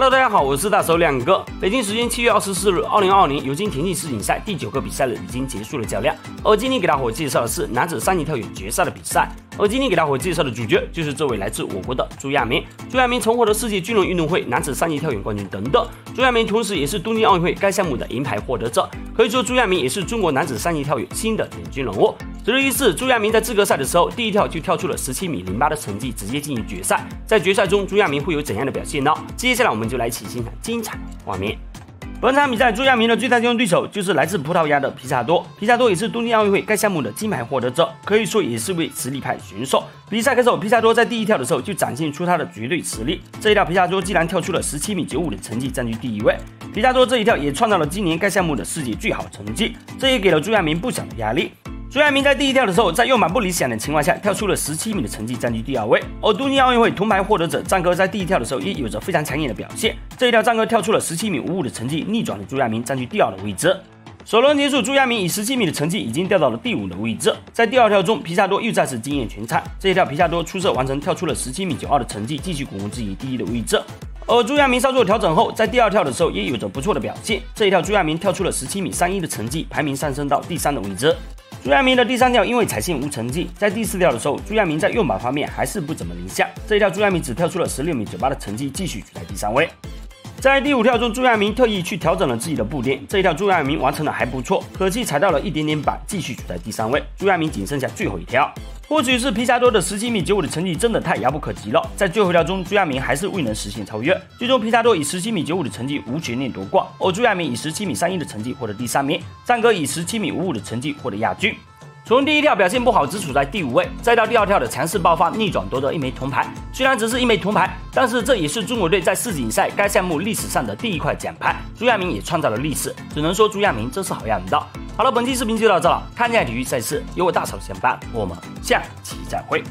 Hello，大家好，我是大手两哥。北京时间七月二十四日，二零二二年尤金田径世锦赛第九个比赛日已经结束了较量，而今天给大伙介绍的是男子三级跳远决赛的比赛。而今天给大伙介绍的主角就是这位来自我国的朱亚明。朱亚明曾获得世界军人运动会男子三级跳远冠军等等。朱亚明同时也是东京奥运会该项目的银牌获得者，可以说朱亚明也是中国男子三级跳远新的领军人物。值得一次，朱亚明在资格赛的时候，第一跳就跳出了十七米零八的成绩，直接进入决赛。在决赛中，朱亚明会有怎样的表现呢？接下来我们就来一起欣赏精彩画面。本场比赛，朱亚明的最大竞争对手就是来自葡萄牙的皮萨多。皮萨多也是东京奥运会该项目的金牌获得者，可以说也是位实力派选手。比赛开始后，皮萨多在第一跳的时候就展现出他的绝对实力。这一跳，皮萨多竟然跳出了十七米九五的成绩，占据第一位。皮萨多这一跳也创造了今年该项目的世界最好成绩，这也给了朱亚明不小的压力。朱亚明在第一跳的时候，在用板不理想的情况下，跳出了十七米的成绩，占据第二位。而东京奥运会铜牌获得者张哥在第一跳的时候，也有着非常抢眼的表现。这一跳，张哥跳出了十七米五五的成绩，逆转了朱亚明，占据第二的位置。首轮结束，朱亚明以十七米的成绩已经掉到了第五的位置。在第二跳中，皮萨多又再次惊艳全场。这一跳，皮萨多出色完成，跳出了十七米九二的成绩，继续巩固自己第一的位置。而朱亚明稍作调整后，在第二跳的时候也有着不错的表现。这一跳，朱亚明跳出了十七米三一的成绩，排名上升到第三的位置。朱亚明的第三跳因为踩线无成绩，在第四跳的时候，朱亚明在用板方面还是不怎么理想。这一跳朱亚明只跳出了十六米九八的成绩，继续取在第三位。在第五跳中，朱亚明特意去调整了自己的步点，这一跳朱亚明完成的还不错，可惜踩到了一点点板，继续处在第三位。朱亚明仅剩下最后一跳。或许是皮萨多的十七米九五的成绩真的太遥不可及了，在最后一跳中，朱亚明还是未能实现超越。最终，皮萨多以十七米九五的成绩无悬念夺冠，而朱亚明以十七米三一的成绩获得第三名，张哥以十七米五五的成绩获得亚军。从第一跳表现不好，只处在第五位，再到第二跳的强势爆发，逆转夺得一枚铜牌。虽然只是一枚铜牌，但是这也是中国队在世锦赛该项目历史上的第一块奖牌。朱亚明也创造了历史，只能说朱亚明真是好样的。好了，本期视频就到这了，看见体育赛事，有我大嫂相伴，我们下期再会。